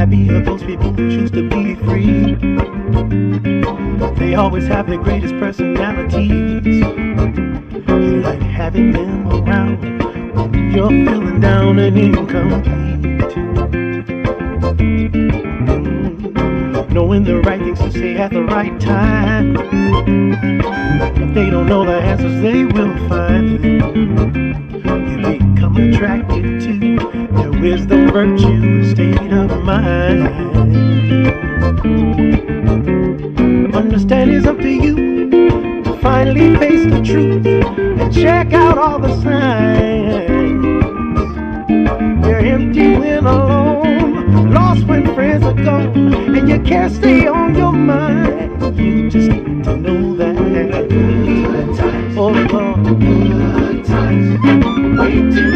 Happy are those people who choose to be free. They always have the greatest personalities. You like having them around when you're feeling down and incomplete. Mm, Knowing the right things to say at the right time. If they don't know the answers, they will find to their wisdom, virtue, state of mind. Understand it's up to you to finally face the truth and check out all the signs. You're empty when alone, lost when friends are gone, and you can't stay on your mind. You just need to know that. Good times, Oh, Lord. good times, wait till